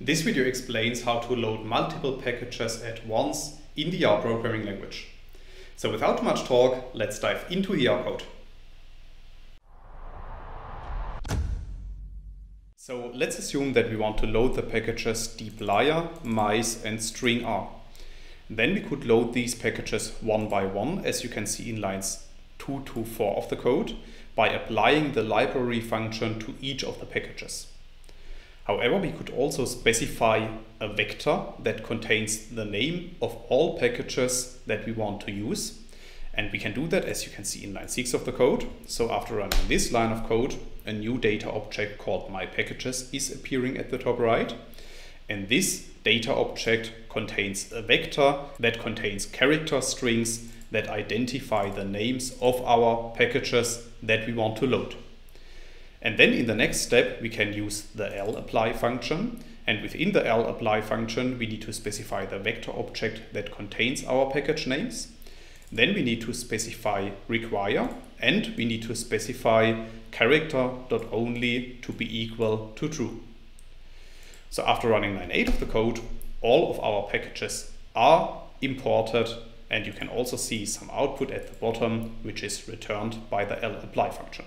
This video explains how to load multiple packages at once in the R programming language. So without much talk, let's dive into the R code. So let's assume that we want to load the packages dplyr, mice and stringr. Then we could load these packages one by one, as you can see in lines 2 to 4 of the code, by applying the library function to each of the packages. However, we could also specify a vector that contains the name of all packages that we want to use. And we can do that as you can see in line 6 of the code. So after running this line of code, a new data object called myPackages is appearing at the top right. And this data object contains a vector that contains character strings that identify the names of our packages that we want to load. And then in the next step, we can use the lapply function. And within the lapply function, we need to specify the vector object that contains our package names. Then we need to specify require and we need to specify character.only to be equal to true. So after running line 8 of the code, all of our packages are imported and you can also see some output at the bottom which is returned by the lapply function.